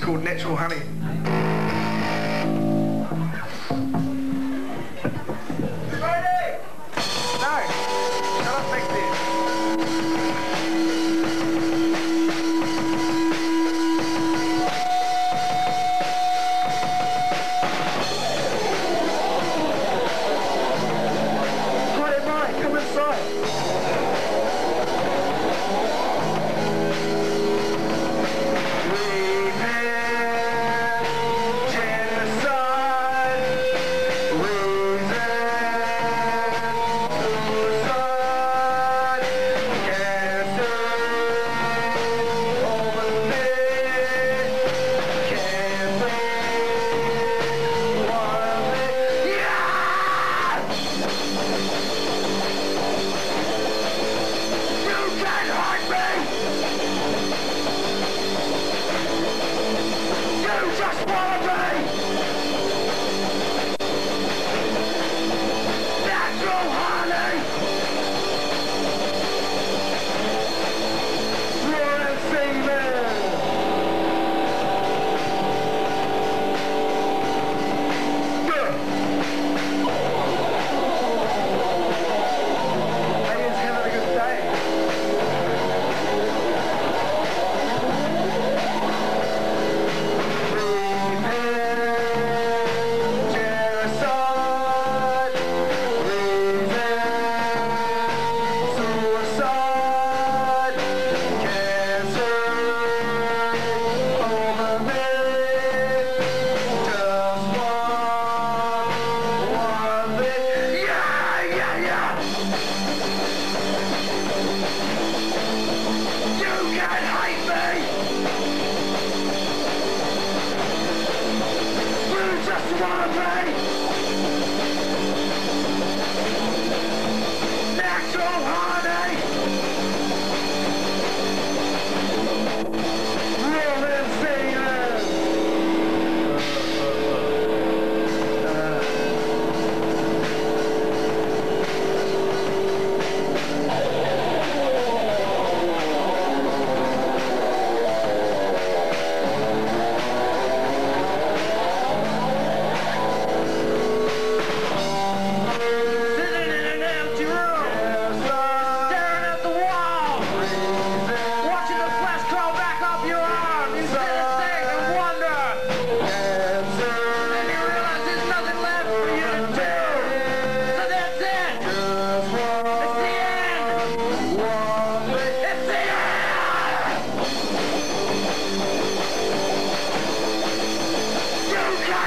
called Natural Honey.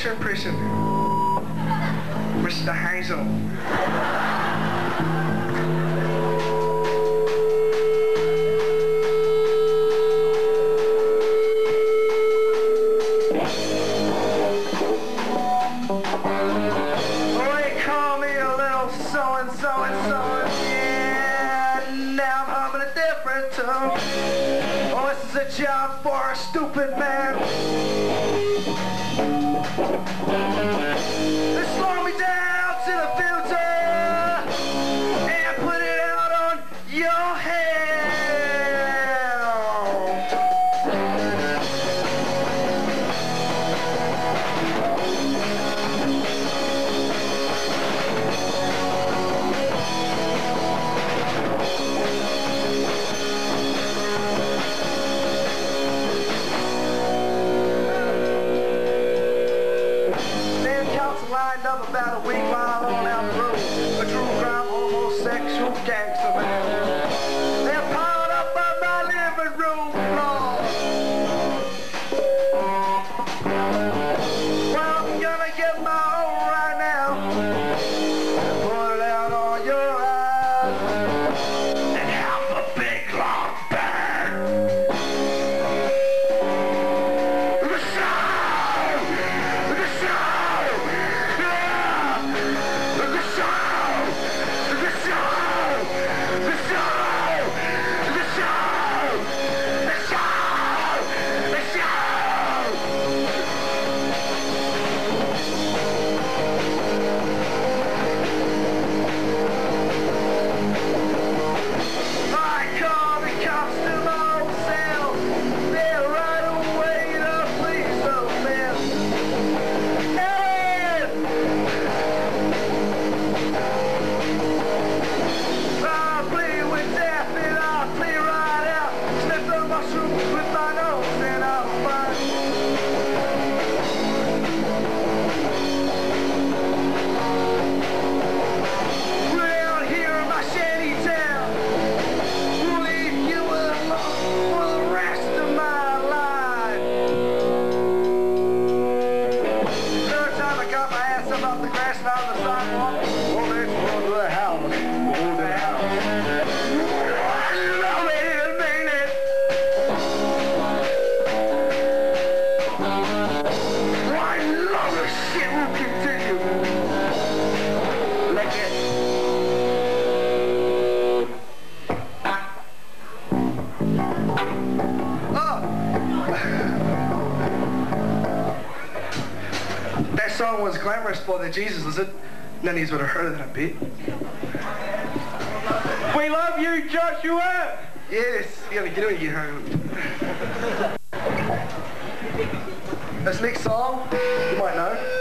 future prisoner, Mr. Heisel. Call me a little so-and-so-and-so, yeah, now I'm humming a different tune. Oh, this is a job for a stupid man. Música that Jesus is it. None of you would have heard of that a bit. We love you, Joshua! Yes, you're gonna get when you get home. this next song, you might know.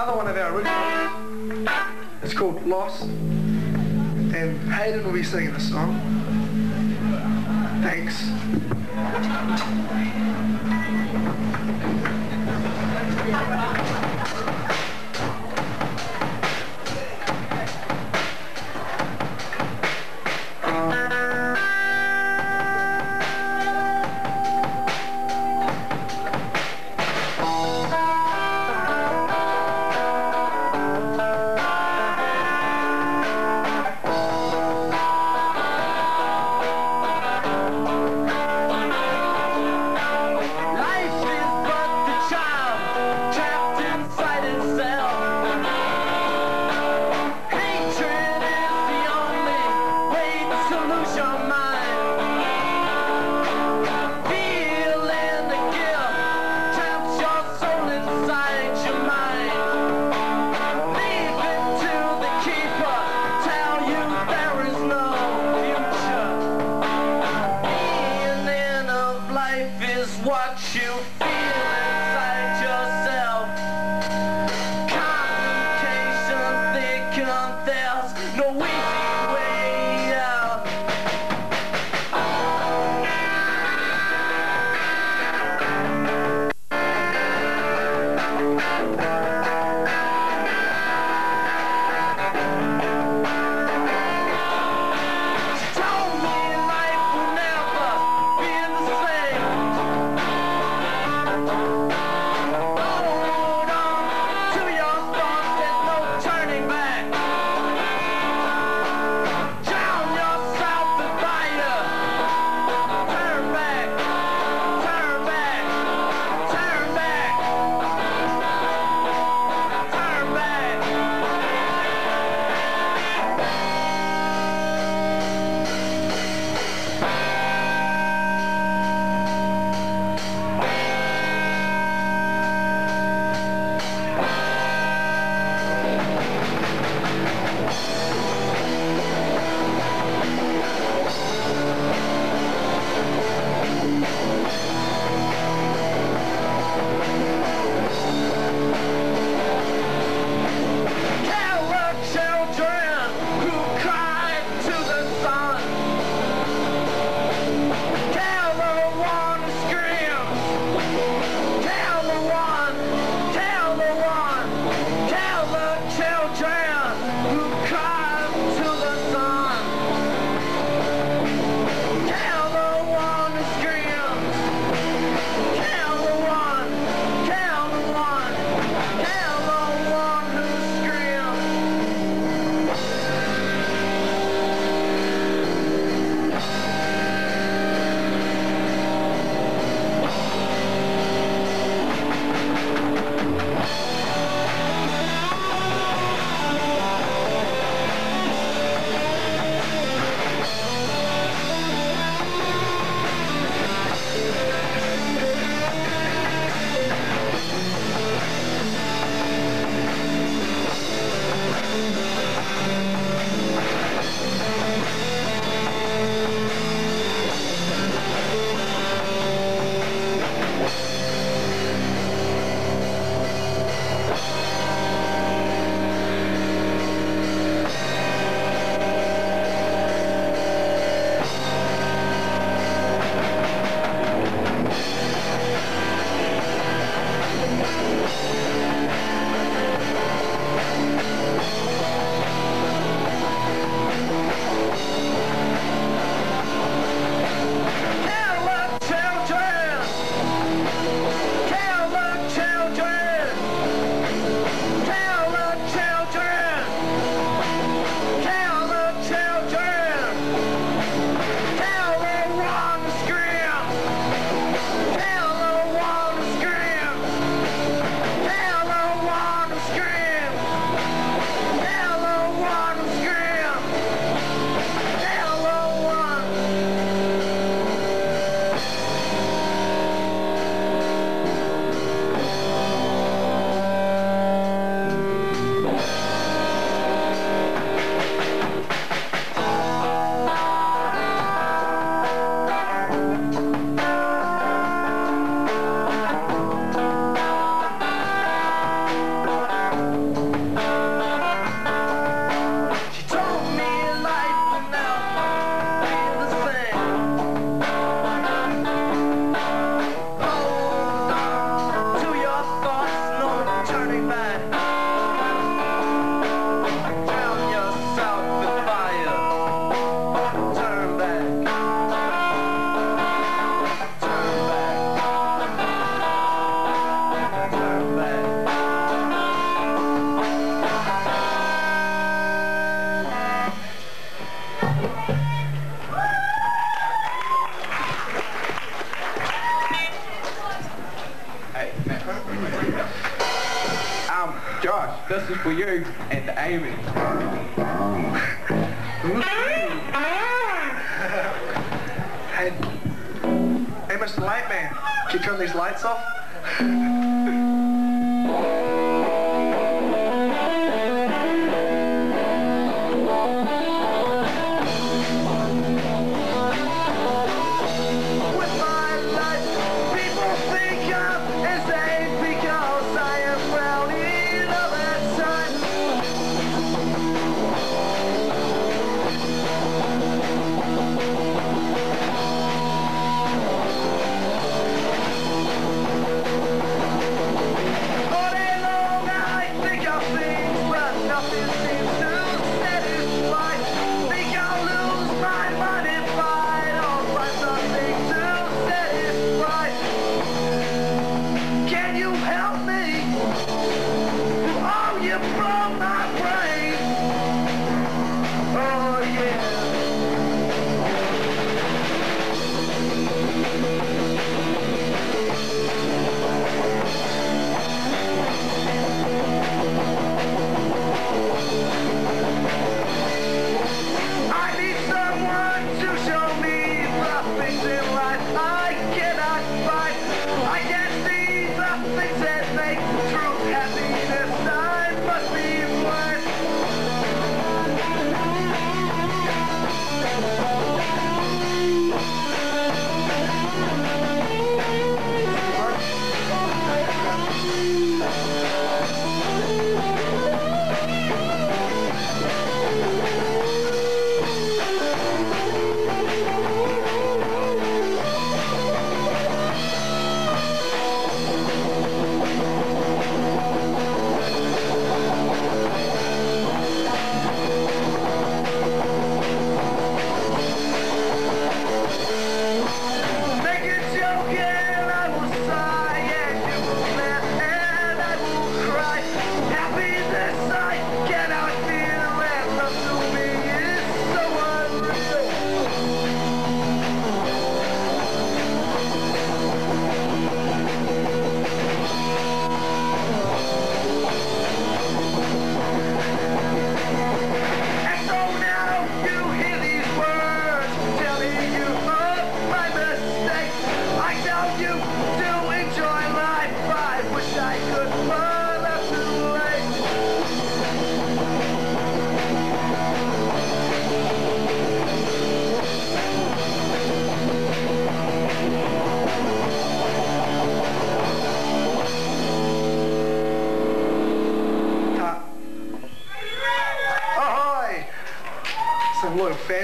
another one of our originals. It's called Lost. And Hayden will be singing the song. Thanks. what you Um, Josh, this is for you and Amy. hey, hey, Mr. Lightman, can you turn these lights off?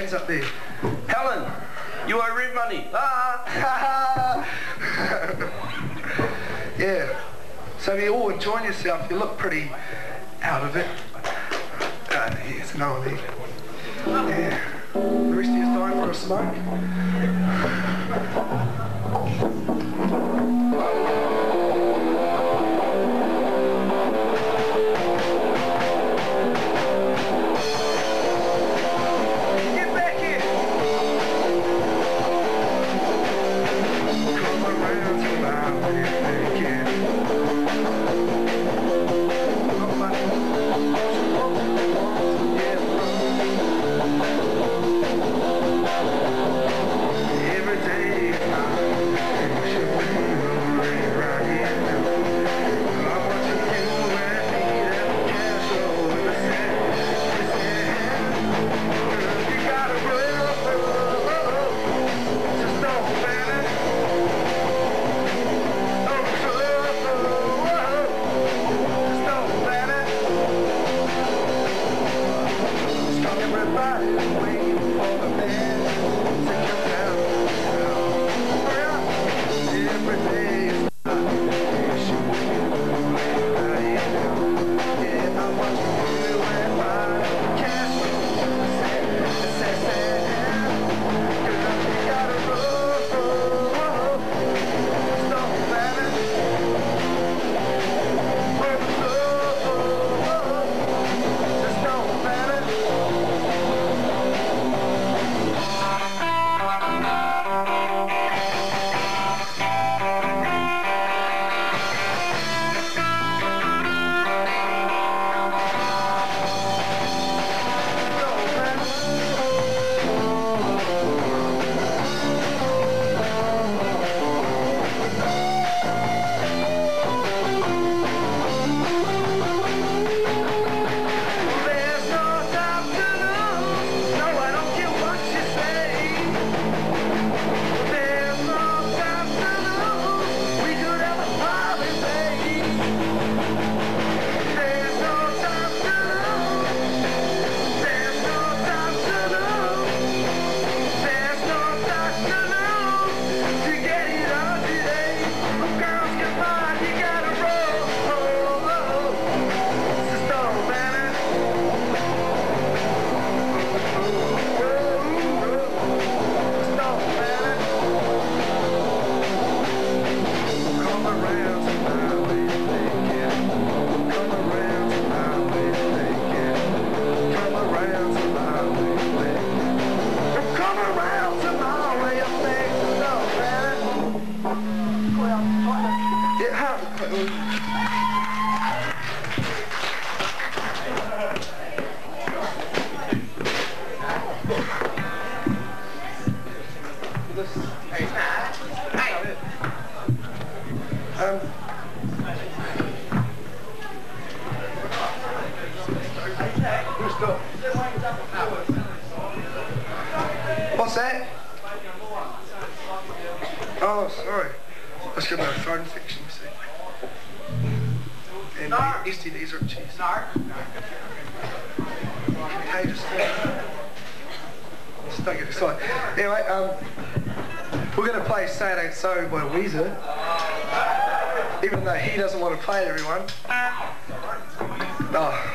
hands up there. Helen, you owe rent money. Ah! yeah. So you're all enjoying yourself. You look pretty out of it. Uh, here's another one. Yeah. The rest of you dying for a smoke? these are cheese. Nard? Potatoes. Just stuck it aside? Anyway, um, we're going to play Say It Ain't So by Weezer. Even though he doesn't want to play it, everyone. Oh.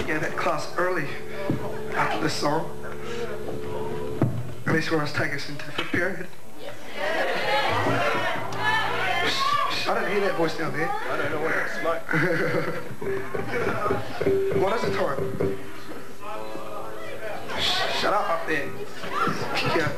began that class early after this song. And he's going to take us into the fifth period. I don't hear that voice down there. I don't know what it's like. what is the time? Shut up up there. Yeah,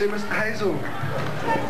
você, mas tá resolvido.